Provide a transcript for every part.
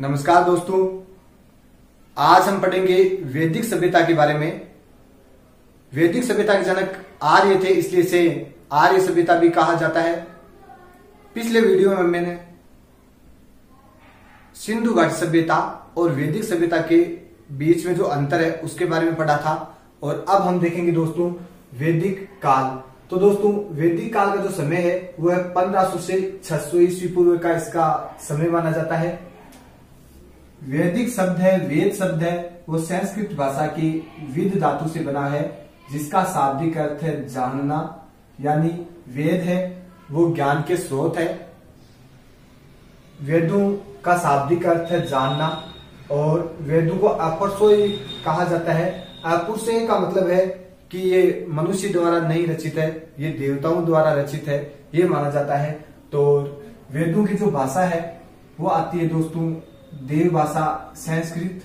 नमस्कार दोस्तों। आज हम पढ़ेंगे वैदिक सभ्यता के बारे में। वैदिक सभ्यता के जनक आर्य थे, इसलिए इसे आर्य सभ्यता भी कहा जाता है। पिछले वीडियो में मैंने सिंधु घाट सभ्यता और वैदिक सभ्यता के बीच में जो अंतर है, उसके बारे में पढ़ा था। और अब हम देखेंगे दोस्तों वैदिक काल। तो दोस्तों, वैदिक काल का जो समय है वह है 1500 से 600 ईस्वी पूर्व का इसका समय माना जाता है। वैदिक शब्द है, वेद शब्द है, वो संस्कृत भाषा की विद धातु से बना है, जिसका शाब्दिक अर्थ है जानना, यानी वेद है, वो ज्ञान के स्रोत है। वेदों का शाब्दिक अर्थ है जानना, और वेदों को अपरसोई कहा जाता है। अपरसोई का मतलब है कि ये मनुष्य द्वारा नहीं रचित है, ये देवताओं द्वारा रचित है, ये माना जाता है। तो वेदों की जो भाषा है, वो आती है दोस्तों देव भाषा संस्कृत,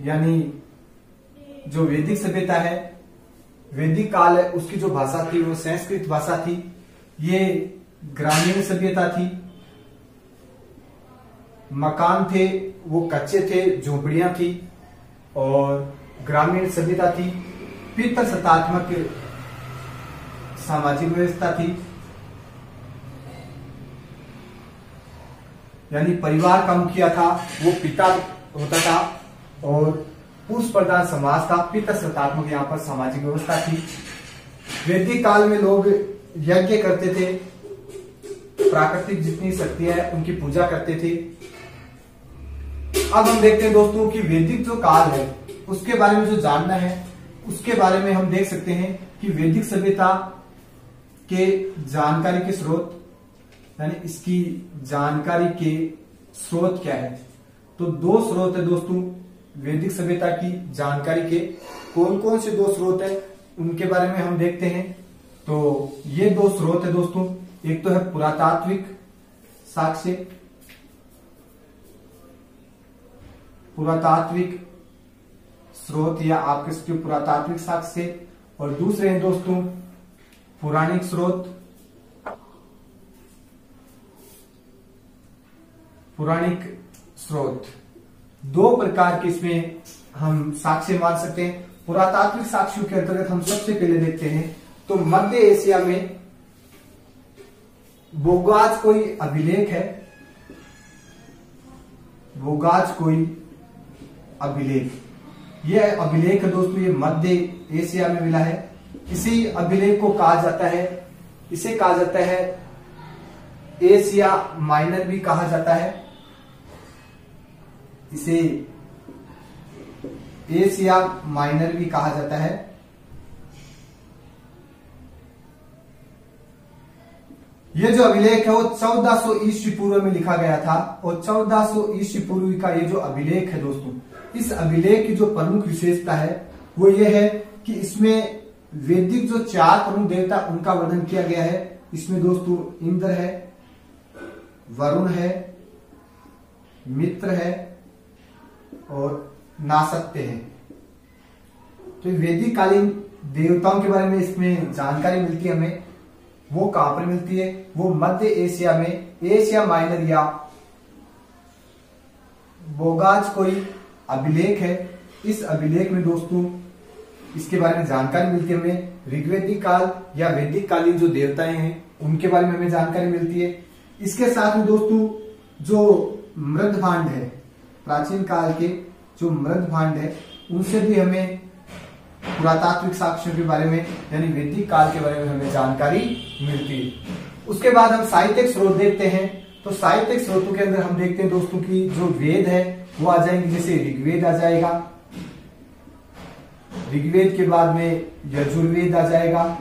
यानी जो वैदिक सभ्यता है, वैदिक काल है, उसकी जो भाषा थी, वो संस्कृत भाषा थी, ये ग्रामीण सभ्यता थी। मकान थे, वो कच्चे थे, झोपड़ियाँ थी, और ग्रामीण सभ्यता थी। पितर सत्तात्मक सामाजिक व्यवस्था थी। यानी परिवार का मुखिया था, वो पिता होता था और पुरुष प्रधान समाज था, पिता सत्तात्मक यहाँ पर सामाजिक व्यवस्था थी। वैदिक काल में लोग यज्ञ करते थे, प्राकृतिक जितनी शक्तियाँ है उनकी पूजा करते थे। अब हम देखते हैं दोस्तों कि वैदिक जो काल है, उसके बारे में जो जानना है, उसके बारे में हम देख सकते हैं कि वैदिक सभ्यता के जानकारी के स्रोत यानी इसकी जानकारी के स्रोत क्या है? तो दो स्रोत है दोस्तों, वैदिक सभ्यता की जानकारी के। कौन कौन से दो स्रोत है, उनके बारे में हम देखते हैं। तो ये दो स्रोत है दोस्तों, एक तो है पुरातात्विक साक्ष्य, पुरातात्विक स्रोत या आपके पुरातात्विक साक्ष्य, और दूसरे हैं दोस्तों, पुराणिक स्रोत। पुराणिक स्रोत। दो प्रकार के इसमें हम साक्ष्य मान सकते हैं। पुरातात्विक साक्ष्यों के अंतर्गत हम सबसे पहले देखते हैं तो मध्य एशिया में बोगाज कोई अभिलेख है? बोगाज कोई अभिलेख। यह अभिलेख दोस्तों, ये मध्य एशिया में मिला है। इसी अभिलेख को कहा जाता है, इसे कहा जाता है एशिया माइनर भी कहा जाता है। इसे एशिया माइनर भी कहा जाता है। ये जो अभिलेख है, वो 1400 ईस्वी पूर्व में लिखा गया था और 1400 ईस्वी पूर्व का ये जो अभिलेख है दोस्तों, इस अभिलेख की जो प्रमुख विशेषता है, वो ये है कि इसमें वैदिक जो चार प्रमुख देवता, उनका वर्णन किया गया है। इसमें दोस्तों इंद्र है, वरुण है, मित्र है और ना सकते हैं। तो वैदिक कालीन देवताओं के बारे में इसमें जानकारी मिलती है हमें। वो कहाँ पर मिलती है? वो मध्य एशिया में, एशिया माइनर या बोगाज कोई अभिलेख है? इस अभिलेख में दोस्तों, इसके बारे में जानकारी मिलती है हमें। ऋग्वेदिक काल या वैदिक कालीन जो देवताएँ हैं, उनके बारे में हमें जानकारी मिलती है। इसके साथ में दोस्तों, जो मृद भांड है प्राचीन काल के जो मृद भांड है, उनसे भी हमें पुरातात्विक साक्ष्यों के बारे में, यानी वैदिक काल के बारे में हमें जानकारी मिलती है। उसके बाद हम साहित्यिक स्रोत देखते हैं। तो साहित्यिक स्रोतों के अंदर हम देखते हैं दोस्तों की जो वेद है, वो आ जाएँगे। जैसे ऋग्वेद आ जाएगा, ऋग्वेद के बाद में यजुर्वेद आ जाएगा,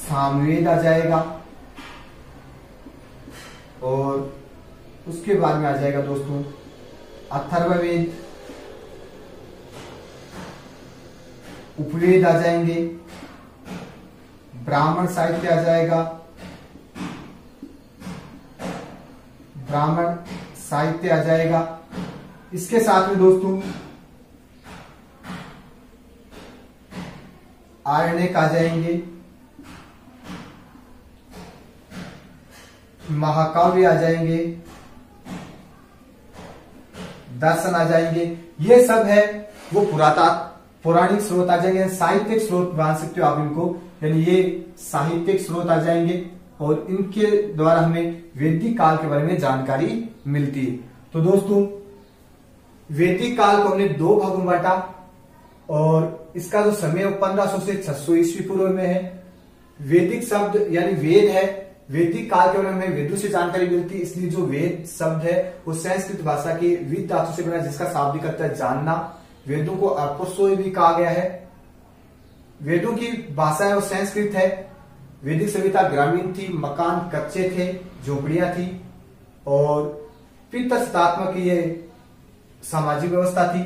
सामवेद आ जाएगा, और उसके बाद में आ जाएगा दोस्तों, अथर्ववेद। उपवेद आ जाएँगे। ब्राह्मण साहित्य आ जाएगा। ब्राह्मण साहित्य आ जाएगा। इसके साथ में दोस्तों आरण्यक आ जाएँगे। महाकाव्य आ जाएँगे। दर्शन आ जाएँगे। ये सब है वो पुराता, पौराणिक स्रोत आ जाएँगे, साहित्यिक स्रोत मान सकते हो आप इनको यानी ये साहित्यिक स्रोत आ जाएँगे और इनके द्वारा हमें वैदिक काल के बारे में जानकारी मिलती है। तो दोस्तों, वैदिक काल को हमने दो भागों में बांटा और इसका जो समय पंद्रह सौ से छह सौ ईस्वी पूर्व में है। वैदिक शब्द यानी वेद है वैदिक काल के बारे में वेदों से जानकारी मिलती है। इसलिए जो वेद शब्द है, वो संस्कृत भाषा के विद धातु से बना जिसका शाब्दिक अर्थ है जानना। वेदों को अपुस्व भी कहा गया है। वेदों की भाषा है, वो संस्कृत है। वैदिक सभ्यता ग्रामीण थी, मकान कच्चे थे, झोपड़ियाँ थी, और पितृत्मक ये सामाजिक व्यवस्था थी।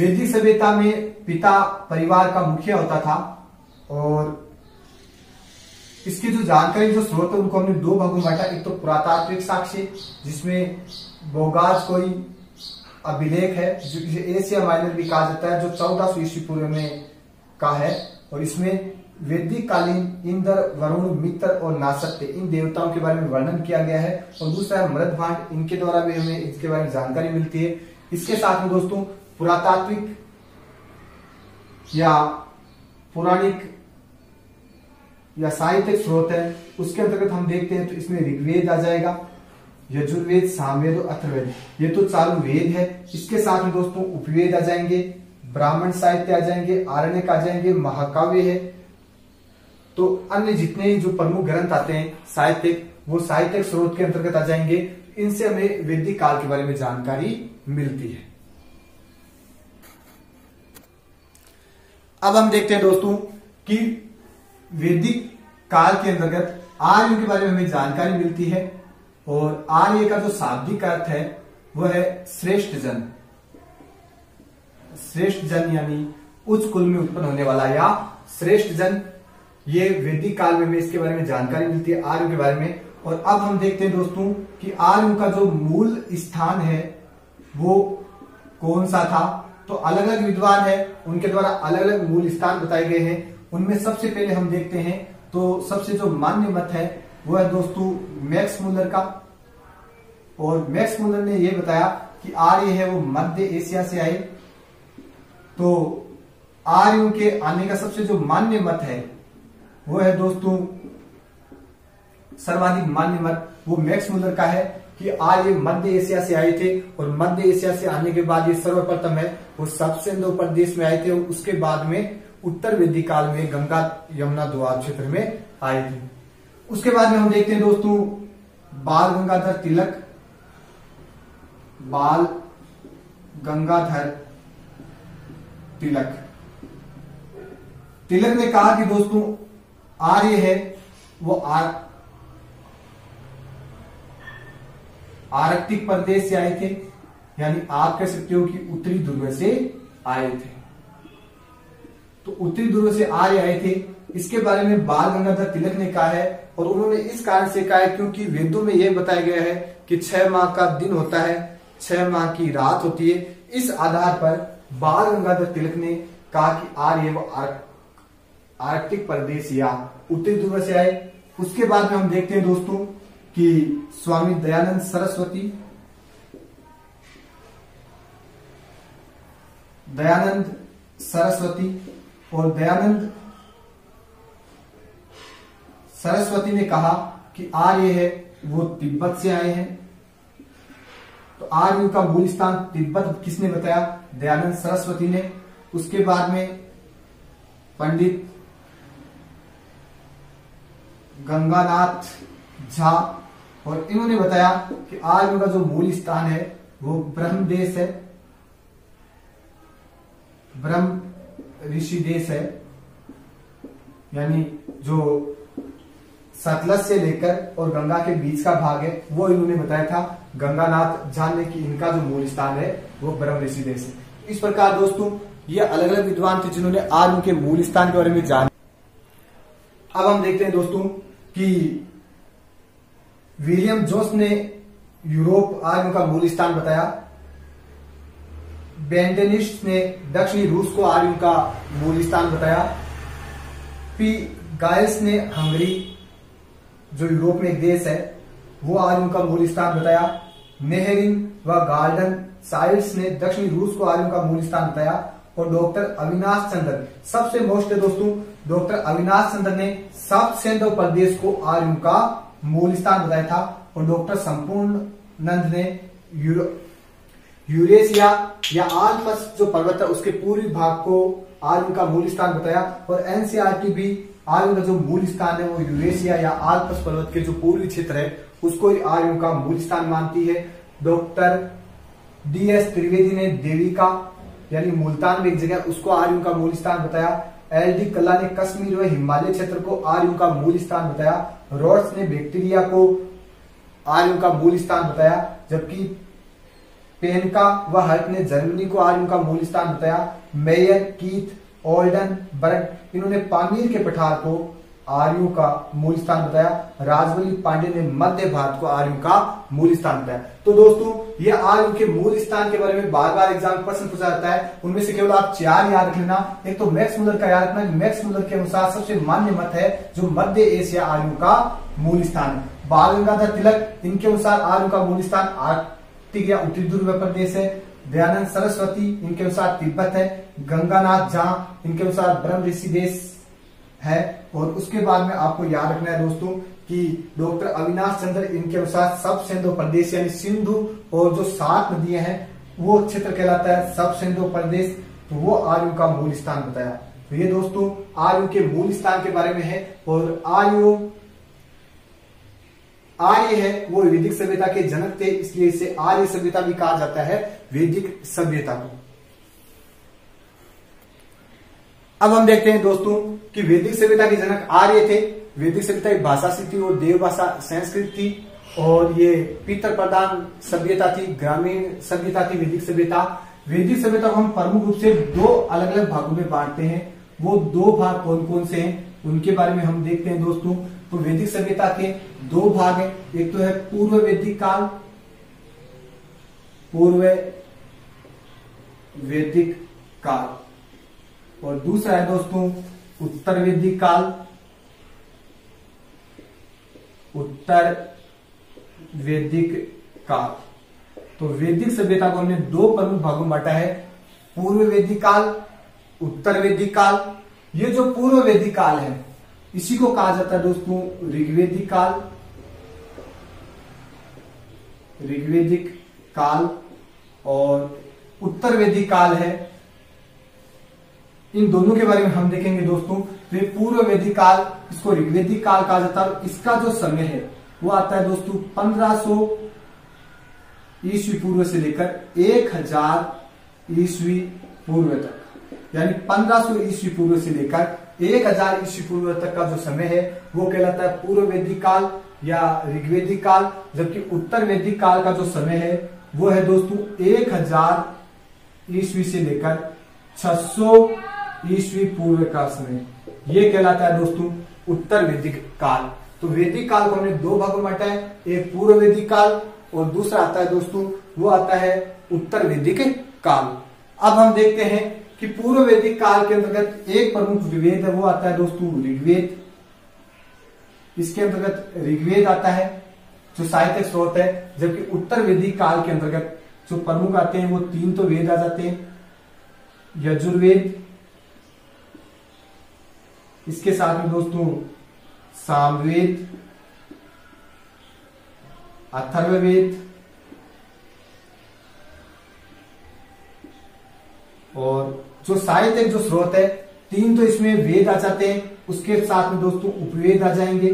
वैदिक सभ्यता में पिता परिवार का मुखिया होता था, और इसकी जो जानकारी, जो स्रोत है, उनको हमने दो भागों में बांटा। एक तो पुरातात्विक साक्ष्य, जिसमें बोगाज कोई अभिलेख है, जो एशिया माइनर भी कहा जाता है, जो चौदह सौ ईस्वी पूर्व में का है। और इसमें वैदिक कालीन इंद्र, वरुण, मित्र और नासत्य, इन देवताओं के बारे में वर्णन किया गया है। और दूसरा है मृद भांड, इनके द्वारा भी हमें इसके बारे में जानकारी मिलती है। इसके साथ में दोस्तों, पुरातात्विक या पुराणिक या साहित्यिक स्रोत है, उसके अंतर्गत हम देखते हैं तो इसमें ऋग्वेद आ जाएगा, यजुर्वेद, सामवेद और अथर्वेद ये तो चालू वेद है। इसके साथ में दोस्तों उपवेद आ जाएँगे, ब्राह्मण साहित्य आ जाएँगे आरण्य आ जाएँगे, महाकाव्य है। तो अन्य जितने जो प्रमुख ग्रंथ आते हैं, साहित्यिक, वो साहित्यिक स्रोत के अंतर्गत आ जाएँगे। इनसे हमें वैदिक काल के बारे में जानकारी मिलती है। अब हम देखते हैं दोस्तों कि वैदिक काल के अंतर्गत आर्य के बारे में हमें जानकारी मिलती है और आर्य का जो शाब्दिक अर्थ है, वह है श्रेष्ठ जन। श्रेष्ठ जन यानी उच्च कुल में उत्पन्न होने वाला या श्रेष्ठ जन। ये वैदिक काल में हमें इसके बारे में जानकारी मिलती है आर्य के बारे में। और अब हम देखते हैं दोस्तों कि आर्य का जो मूल स्थान है, वो कौन सा था? तो अलग अलग विद्वान है, उनके द्वारा अलग अलग मूल स्थान बताए गए हैं। उनमें सबसे पहले हम देखते हैं तो सबसे जो मान्य मत है, वो है दोस्तों मैक्स मुलर का। और मैक्स मुलर ने यह बताया कि आर्य है वो मध्य एशिया से आए। तो आर्यों के आने का सबसे जो मान्य मत है, वो है दोस्तों सर्वाधिक मान्य मत, वो मैक्स मुलर का है कि आर्य मध्य एशिया से आए थे। और मध्य एशिया से आने के बाद ये सर्वप्रथम है, वो सबसे दो प्रदेश में आए थे। और उसके बाद में उत्तर वेदी काल में गंगा यमुना द्वार क्षेत्र में आए थे। उसके बाद में हम देखते हैं दोस्तों, बाल गंगाधर तिलक, बाल गंगाधर तिलक। तिलक ने कहा कि दोस्तों, आर्य है, वो आर आरक्तिक प्रदेश से आए थे, यानी आप कह सकते हो कि उत्तरी ध्रुव से आए थे। तो उत्तरी ध्रुव से आर्य आए थे। इसके बारे में बाल गंगाधर तिलक ने कहा है और उन्होंने इस कारण से कहा है क्योंकि वेदों में यह बताया गया है कि छह माह का दिन होता है, छह माह की रात होती है। इस आधार पर बाल गंगाधर तिलक ने कहा कि आर्य वो आर्कटिक प्रदेश या उत्तरी ध्रुव से आए। उसके बाद में हम देखते हैं दोस्तों कि स्वामी दयानंद सरस्वती दयानंद सरस्वती और दयानंद सरस्वती ने कहा कि आर्य है, वो तिब्बत से आए हैं। तो आर्य का मूल स्थान तिब्बत किसने बताया? दयानंद सरस्वती ने। उसके बाद में पंडित गंगानाथ झा और इन्होंने बताया कि आर्य का जो मूल स्थान है, वो ब्रह्म देश है। ब्रह्म ऋषि देश है। यानी जो सतलज से लेकर और गंगा के बीच का भाग है, वो इन्होंने बताया था। गंगानाथ जानने की इनका जो मूल स्थान है, वो ब्रह्म ऋषि देश है। इस प्रकार दोस्तों, ये अलग अलग विद्वान थे जिन्होंने आज उनके मूल स्थान के बारे में जान अब हम देखते हैं दोस्तों कि विलियम जोस ने यूरोप आज उनका मूल स्थान बताया। बेंडेनिस्ट ने दक्षिणी रूस को आर्य का मूल स्थान बताया। पी. गायस ने हंगरी, जो यूरोप में एक देश है, वो आर्य का मूल स्थान बताया। नेहरिन व गार्डन साइल्स ने दक्षिणी रूस को आर्यों का मूल स्थान बताया। और डॉक्टर अविनाश चंद्र सबसे मोस्ट है दोस्तों, डॉक्टर अविनाश चंद्र ने साउथ सेंट्रल प्रदेश को आर्यों का मूल स्थान बताया था। और डॉक्टर संपूर्ण नंद ने यूरेशिया या आल्पस जो पर्वत है, उसके पूर्वी भाग को आर्यन का मूल स्थान बताया, और एनसीआरटी भी आर्यन का जो मूल स्थान है, वो यूरेशिया या आल्पस पर्वत के जो पूर्वी क्षेत्र है, उसको ही आर्यन का मूल स्थान मानती है। डॉक्टर डी एस त्रिवेदी ने देविका, यानी मुल्तान में एक जगह, उसको आर्यन का मूल स्थान बताया। एल डी कला ने कश्मीर व हिमालय क्षेत्र को आर्यन का मूल स्थान बताया। रॉड्स ने बैक्टीरिया को आर्यन का मूल स्थान बताया, जबकि पेनका व हर्ट ने जर्मनी को आर्यन का मूल स्थान बताया। मेयर, कीथ, ओल्डन, बर्ग, इन्होंने पामीर के पठार को आर्यों का मूल स्थान बताया। राजवली पांडे ने मध्य भारत को आर्यों का मूल स्थान बताया। तो दोस्तों, ये आर्यों के मूल स्थान के बारे में बार बार एग्ज़ाम प्रश्न पूछा जाता है। उनमें से केवल आप चार याद रख लेना। एक तो मैक्स मुलर का याद रखना। मैक्स मुलर के अनुसार सबसे मान्य मत है जो मध्य एशिया आर्यों का मूल स्थान। बाल गंगाधर तिलक, इनके अनुसार आर्यों का मूल स्थान आर्टिक या उत्तरी ध्रुव प्रदेश है। दयानंद सरस्वती, इनके अनुसार तिब्बत है। गंगानाथ झा इनके अनुसार ब्रह्म ऋषि देश है। और उसके बाद में आपको याद रखना है दोस्तों कि डॉक्टर अविनाश चंद्र इनके अनुसार सब सिंधु प्रदेश यानी सिंधु और जो सात नदियाँ हैं, वो क्षेत्र कहलाता है सब सिंधु प्रदेश। तो वो आर्यु का मूल स्थान बताया। तो ये दोस्तों आर्यु के मूल स्थान के बारे में है और आर्यु आर्य है, वो वैदिक सभ्यता के जनक थे, इसलिए इसे आर्य सभ्यता भी कहा जाता है, वैदिक सभ्यता को। अब हम देखते हैं दोस्तों कि वैदिक सभ्यता के जनक आर्य थे। वैदिक सभ्यता एक भाषा से थी और देव भाषा संस्कृत थी और ये पितर प्रधान सभ्यता थी, ग्रामीण सभ्यता थी वैदिक सभ्यता। वैदिक सभ्यता को हम प्रमुख रूप से दो अलग अलग भागों में बांटते हैं। वो दो भाग कौन कौन से हैं, उनके बारे में हम देखते हैं दोस्तों। तो वैदिक सभ्यता के दो भाग है। एक तो है पूर्व वैदिक काल, पूर्व वैदिक काल। और दूसरा है दोस्तों, उत्तर वैदिक काल। उत्तर वैदिक काल। तो वैदिक सभ्यता को हमने दो प्रमुख भागों में बांटा है। पूर्व वैदिक काल, उत्तर वैदिक काल। ये जो पूर्व वैदिक काल है इसी को कहा जाता है दोस्तों, ऋग्वेदिक काल। ऋग्वेदिक काल और उत्तर वैदिक काल है। इन दोनों के बारे में हम देखेंगे दोस्तों। तो पूर्व वैदिक काल, इसको ऋग्वेदिक काल कहा जाता है इसका जो समय है, वो आता है दोस्तों 1500 ईस्वी पूर्व से लेकर 1000 ईस्वी पूर्व तक। यानी 1500 ईस्वी पूर्व से लेकर एक हज़ार ईस्वी पूर्व तक का जो समय है, वो कहलाता है पूर्व वैदिक काल या ऋग्वेदिक काल, जबकि उत्तर वैदिक काल का जो समय है, वो है दोस्तों एक हज़ार ईस्वी से लेकर 600 ईस्वी पूर्व का समय। ये कहलाता है दोस्तों उत्तर वैदिक काल। तो वैदिक काल को हमने दो भागों में बांटा है, एक पूर्व वैदिक काल और दूसरा आता है दोस्तों, वो आता है उत्तर वैदिक काल। अब हम देखते हैं कि पूर्व वैदिक काल के अंतर्गत एक प्रमुख विवेद है, वो आता है दोस्तों ऋग्वेद। इसके अंतर्गत ऋग्वेद आता है, जो साहित्य स्रोत है, जबकि उत्तर वैदिक काल के अंतर्गत जो प्रमुख आते हैं, वो तीन तो वेद आ जाते हैं। यजुर्वेद, इसके साथ में दोस्तों सामवेद, अथर्ववेद और जो साहित्यिक जो स्रोत है, तीन तो इसमें वेद आ जाते हैं, उसके साथ में दोस्तों उपवेद आ जाएँगे।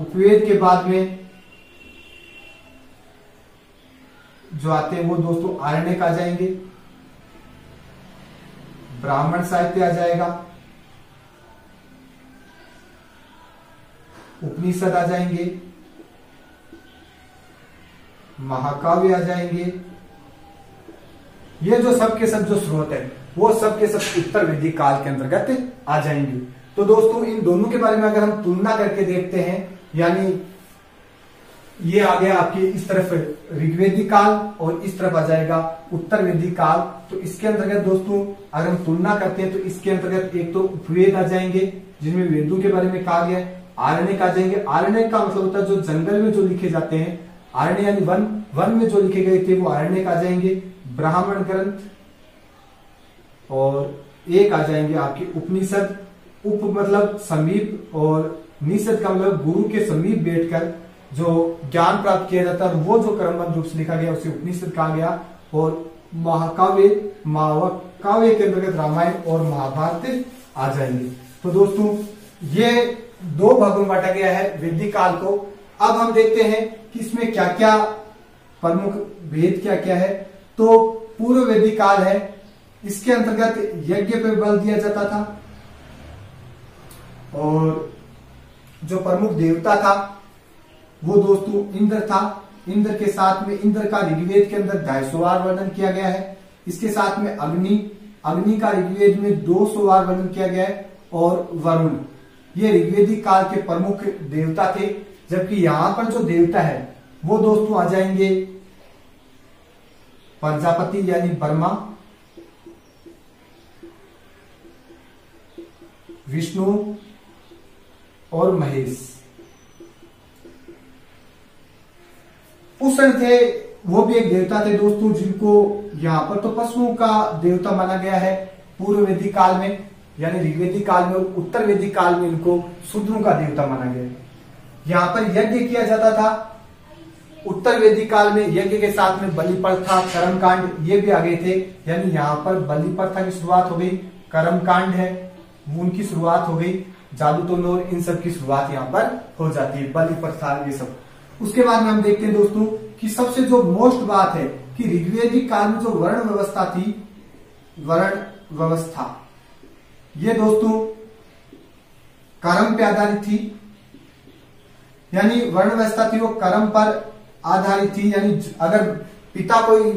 उपवेद के बाद में जो आते हैं वो दोस्तों आरण्यक आ जाएँगे। ब्राह्मण साहित्य आ जाएगा। उपनिषद आ जाएँगे। महाकाव्य आ जाएँगे। ये जो सब के सब जो स्रोत है, वो सब के सब उत्तर वैदिक काल के अंतर्गत आ जाएँगे। तो दोस्तों, इन दोनों के बारे में अगर हम तुलना करके देखते हैं, यानी ये आ गया आपके इस तरफ़ ऋग्वेदिक काल और इस तरफ़ आ जाएगा उत्तर वेदिक काल। तो इसके अंतर्गत दोस्तों, अगर हम तुलना करते हैं तो इसके अंतर्गत एक तो उपवेद आ जाएँगे, जिनमें वेदों के बारे में कहा गया आरण्य आ जाएँगे। आरण्य का मतलब होता है जो जंगल में जो लिखे जाते हैं आरण्य यानी वन वन में जो लिखे गए थे वो आरण्य आ जाएँगे, ब्राह्मण ग्रंथ, और एक आ जाएँगे आपके उपनिषद, उप मतलब समीप, और निषद का मतलब गुरु के समीप बैठकर जो ज्ञान प्राप्त किया जाता है वो जो क्रमबद्ध रूप से लिखा गया, उसे उपनिषद कहा गया, और महाकाव्य महाकाव्य के अंतर्गत रामायण और महाभारत आ जाएँगे। तो दोस्तों, ये दो भागों में बांटा गया है, वैदिक काल को अब हम देखते हैं कि इसमें क्या क्या प्रमुख भेद क्या क्या है। तो पूर्व वैदिक काल है, इसके अंतर्गत यज्ञ पर बल दिया जाता था। और जो प्रमुख देवता था, वो दोस्तों इंद्र था। इंद्र के साथ में इंद्र का ऋग्वेद के अंदर ढाई सौ बार वर्णन किया गया है। इसके साथ में अग्नि अग्नि का ऋग्वेद में दो सौ बार वर्णन किया गया है। और वरुण, ये ऋग्वेदिक काल के प्रमुख देवता थे। जबकि यहाँ पर जो देवता है, वो दोस्तों आ जाएँगे। प्रजापति यानी बर्मा विष्णु और महेश। समय थे, वो भी एक देवता थे दोस्तों, जिनको यहाँ पर तो पशुओं का देवता माना गया है। पूर्व वेदिक काल में, यानी ऋग्वेदिक काल में और उत्तर वेदिक काल में इनको शूद्रों का देवता माना गया है। यहाँ पर यज्ञ किया जाता था। उत्तर वेदिक काल में यज्ञ के साथ में बलि प्रथा कर्म कांड ये भी आ गए थे। यानी यहाँ पर बलि प्रथा की शुरुआत हो गई कर्म कांड है, मून की शुरुआत हो गई जादू तो इन सब की शुरुआत यहाँ पर हो जाती है बलि प्रथा ये सब। उसके बाद में हम देखते हैं दोस्तों कि सबसे जो मोस्ट बात है कि ऋग्वेदिक काल में जो वर्ण व्यवस्था थी, वर्ण व्यवस्था, ये दोस्तों कर्म पे आधारित थी यानी वर्ण व्यवस्था थी वो कर्म पर आधारित थी, यानी अगर पिता कोई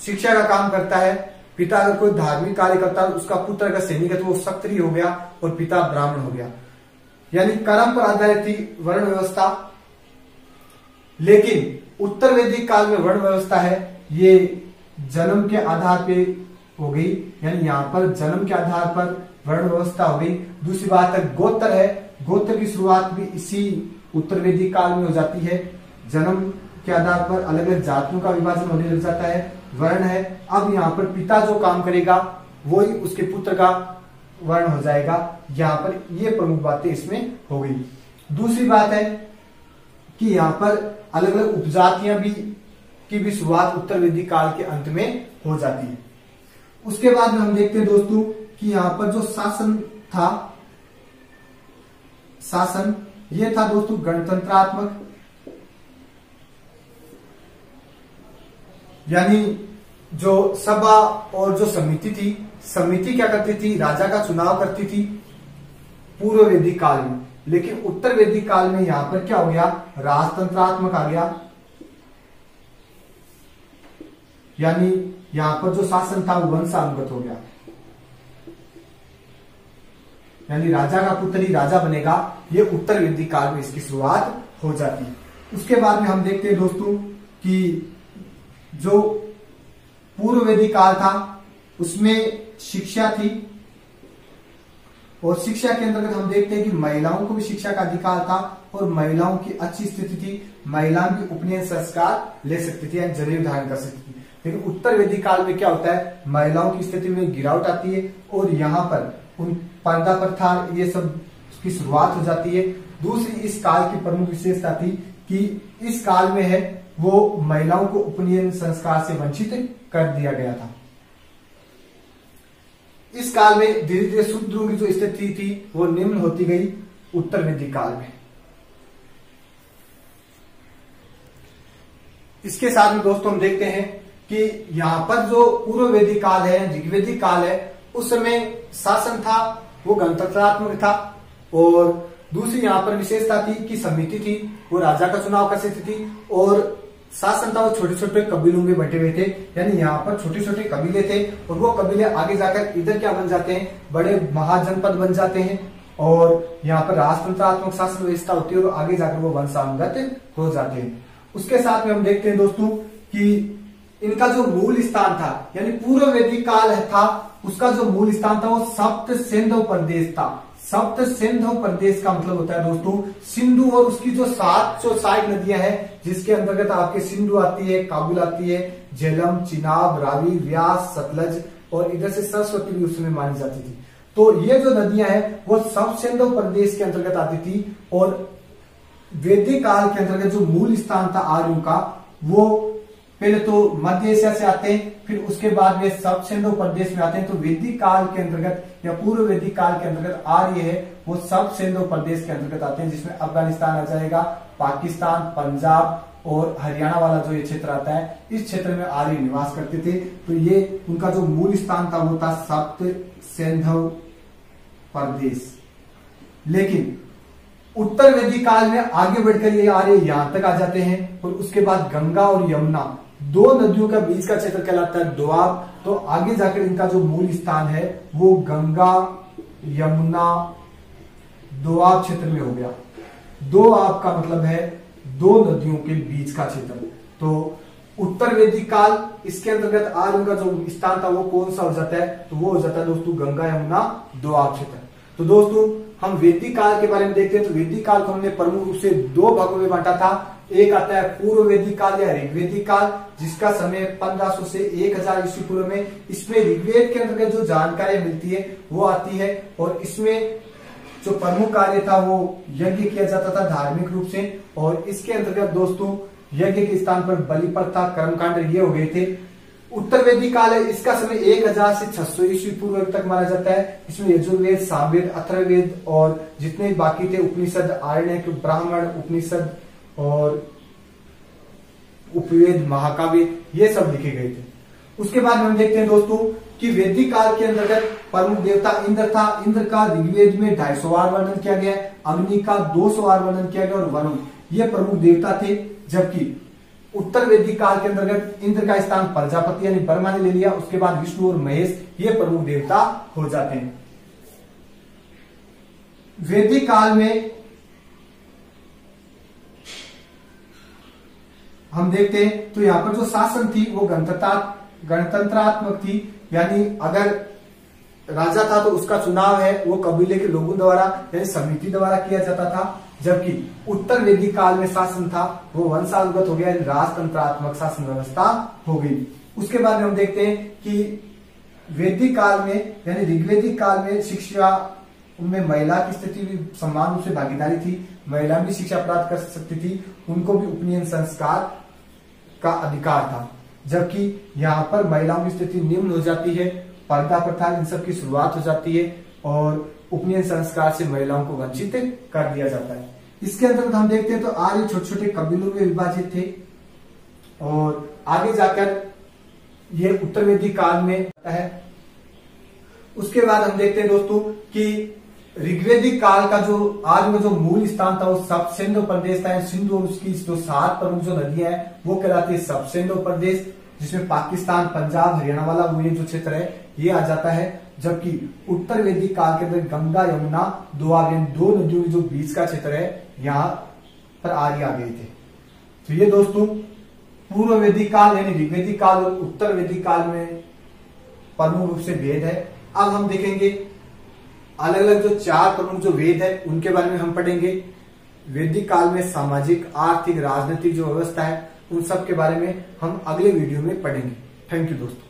शिक्षा का काम करता है, पिता अगर कोई धार्मिक कार्य करता है, उसका पुत्र अगर सैनिक है तो वो क्षत्रिय हो गया और पिता ब्राह्मण हो गया। यानी कर्म पर आधारित थी वर्ण व्यवस्था लेकिन उत्तर वैदिक काल में वर्ण व्यवस्था है, ये जन्म के आधार पे हो गई। यानी यहाँ पर जन्म के आधार पर वर्ण व्यवस्था हो गई। दूसरी बात है, गोत्र है। गोत्र की शुरुआत भी इसी उत्तर काल में हो जाती है। जन्म के आधार पर अलग अलग जातियों का विभाजन होने लग जाता है। वर्ण है। अब यहाँ पर पिता जो काम करेगा, वही उसके पुत्र का वर्ण हो जाएगा। यहाँ पर ये प्रमुख बातें इसमें हो गई। दूसरी बात है कि यहाँ पर अलग अलग उपजातियाँ भी, की भी शुरुआत उत्तर वैदिक काल के अंत में हो जाती है। उसके बाद हम देखते हैं दोस्तों कि यहाँ पर जो शासन था, शासन ये था दोस्तों गणतंत्रात्मक। यानी जो सभा और जो समिति थी, समिति क्या करती थी? राजा का चुनाव करती थी पूर्व वैदिक काल में। लेकिन उत्तर वैदिक काल में यहाँ पर क्या हो गया? राजतंत्रात्मक आ गया। यानी यहाँ पर जो शासन था वो वंशानुगत हो गया। यानी राजा का पुत्र ही राजा बनेगा, ये उत्तर वैदिक काल में इसकी शुरुआत हो जाती है। उसके बाद में हम देखते हैं दोस्तों कि जो पूर्व वैदिक काल था, उसमें शिक्षा थी। और शिक्षा के अंतर्गत हम देखते हैं कि महिलाओं को भी शिक्षा का अधिकार था और महिलाओं की अच्छी स्थिति थी। महिलाओं की उपनयन संस्कार ले सकती थी जनेऊ धारण कर सकती थी। लेकिन उत्तर वैदिक काल में क्या होता है? महिलाओं की स्थिति में गिरावट आती है और यहाँ पर उन पर्दा प्रथा, ये सब की शुरुआत हो जाती है। दूसरी इस काल की प्रमुख विशेषता थी कि इस काल में है, वो महिलाओं को उपनयन संस्कार से वंचित कर दिया गया था। इस काल में धीरे धीरे शूद्रों की जो स्थिति थी, वो निम्न होती गई उत्तर वैदिक काल में। इसके साथ में दोस्तों हम देखते हैं कि यहाँ पर जो पूर्व वैदिक काल है ऋग्वेदिक काल है, उस समय शासन था वो गणतंत्रात्मक था। और दूसरी यहाँ पर विशेषता थी कि समिति थी, वो राजा का चुनाव कर सकती थी, और शासन था वो छोटे छोटे कबीलों में बटे हुए थे, यानी यहाँ पर छोटे छोटे कबीले थे, और वो कबीले आगे जाकर इधर क्या बन जाते हैं? बड़े महाजनपद बन जाते हैं, और यहाँ पर राजतंत्रात्मक शासन व्यवस्था होती है और आगे जाकर वो वंशानुगत हो जाते हैं। उसके साथ में हम देखते हैं दोस्तों कि इनका जो मूल स्थान था, यानी पूर्व वैदिक काल था, उसका जो मूल स्थान था, वो सप्त सिंधु प्रदेश था। सप्त सिंधु प्रदेश का मतलब होता है दोस्तों, सिंधु और उसकी जो सात सौ साइड नदियाँ हैं, जिसके अंतर्गत आपके सिंधु आती है, काबुल आती है, झेलम, चिनाब, रावी, व्यास, सतलज और इधर से सरस्वती भी उसमें मानी जाती थी। तो ये जो नदियाँ हैं, वो सब सिंधु प्रदेश के अंतर्गत आती थी और वैदिक काल के अंतर्गत जो मूल स्थान था आर्यों का, वो पहले तो मध्य एशिया से आते हैं, फिर उसके बाद वे सब सिंधु प्रदेश में आते हैं तो वैदिक काल के अंतर्गत या पूर्व वैदिक काल के अंतर्गत आर्य है, वो सब सिंधु प्रदेश के अंतर्गत आते हैं, जिसमें अफ़गानिस्तान आ जाएगा, पाकिस्तान, पंजाब और हरियाणा वाला जो ये क्षेत्र आता है, इस क्षेत्र में आर्य निवास करते थे। तो ये उनका जो मूल स्थान था, वो था सप्त सिंधु प्रदेश। लेकिन उत्तर वैदिक काल में आगे बढ़कर ये आर्य यहाँ तक आ जाते हैं, और उसके बाद गंगा और यमुना। दो नदियों का बीच का क्षेत्र कहलाता है दोआब तो आगे जाकर इनका जो मूल स्थान है, वो गंगा, यमुना दोआब क्षेत्र में हो गया। दो आप का मतलब है दो नदियों के बीच का क्षेत्र। तो उत्तर वैदिक काल, इसके अंतर्गत आज उनका जो स्थान था, वो कौन सा हो जाता है? तो वो हो जाता है दोस्तों गंगा, यमुना दोआब क्षेत्र। तो दोस्तों हम वैदिक काल के बारे में देखते हैं तो वैदिक काल को हमने प्रमुख रूप से दो भागों में बांटा था। एक आता है पूर्व वैदिक काल या ऋग्वेदिक काल, जिसका समय 1500 से 1000 ईस्वी पूर्व में। इसमें ऋग्वेद के अंतर्गत जो जानकारी मिलती है, वो आती है, और इसमें जो प्रमुख कार्य था, वो यज्ञ किया जाता था धार्मिक रूप से। और इसके अंतर्गत दोस्तों, यज्ञ के स्थान पर बलि प्रथा कर्मकांड ये हो गए थे। उत्तर वैदिक काल है, इसका समय 1000 से 600 ईस्वी पूर्व तक माना जाता है। इसमें यजुर्वेद सामवेद अथर्वेद और जितने बाकी थे, उपनिषद, आरण्य ब्राह्मण, उपनिषद और उपवेद, महाकाव्य, ये सब लिखे गए थे। उसके बाद हम देखते हैं दोस्तों कि वैदिक काल के अंतर्गत प्रमुख देवता इंद्र था। इंद्र का ऋग्वेद में ढाई सौ बार वर्णन किया गया, अग्नि का दो सौ बार वर्णन किया गया और वरुण, ये प्रमुख देवता थे। जबकि उत्तर वैदिक काल के अंतर्गत इंद्र का स्थान प्रजापति यानी बर्मा ने ले लिया। उसके बाद विष्णु और महेश ये प्रमुख देवता हो जाते हैं। वैदिक काल में हम देखते हैं तो यहाँ पर जो शासन थी, वो गणतंत्र गणतंत्रात्मक थी। यानी अगर राजा था तो उसका चुनाव है, वो कबीले के लोगों द्वारा, यानी समिति द्वारा किया जाता था। जबकि उत्तर वैदिक काल में शासन था, वो वंशानुगत हो गया, राजतंत्रात्मक शासन व्यवस्था हो गई। उसके बाद हम देखते हैं कि वैदिक काल में, यानी ऋग्वेदिक काल में शिक्षा उनमें महिला की स्थिति भी समान रूप से भागीदारी थी, महिला भी शिक्षा प्राप्त कर सकती थी, उनको भी उपनयन संस्कार का अधिकार था। जबकि यहाँ पर महिलाओं की स्थिति निम्न हो जाती है, पर्दा प्रथा इन सब की शुरुआत हो जाती है, और उपनयन संस्कार से महिलाओं को वंचित कर दिया जाता है। इसके अंतर्गत हम देखते हैं तो आर्य छोटे छोटे कबीलों में विभाजित थे और आगे जाकर ये उत्तर वैदिक काल में है। उसके बाद हम देखते हैं दोस्तों कि ऋग्वेदिक काल का जो आज में जो मूल स्थान था, वो सब सिंधु प्रदेश था। सिंधु और उसकी जो सात प्रमुख जो नदियाँ हैं, वो कहलाती है सब सिंधु प्रदेश, जिसमें पाकिस्तान, पंजाब, हरियाणा वाला वो ये जो क्षेत्र है, ये आ जाता है। जबकि उत्तर वैदिक काल के अंदर गंगा, यमुना, दो आगे, दो नदियों के जो बीच का क्षेत्र है, यहाँ पर आर्य आ गए थे। तो ये दोस्तों, पूर्व वैदिक काल यानी ऋग्वेदिक काल और उत्तर वैदिक काल में प्रमुख रूप से भेद है। अब हम देखेंगे अलग अलग जो चार प्रमुख जो वेद है, उनके बारे में हम पढ़ेंगे। वैदिक काल में सामाजिक, आर्थिक, राजनीतिक जो व्यवस्था है, उन सब के बारे में हम अगले वीडियो में पढ़ेंगे। थैंक यू दोस्तों।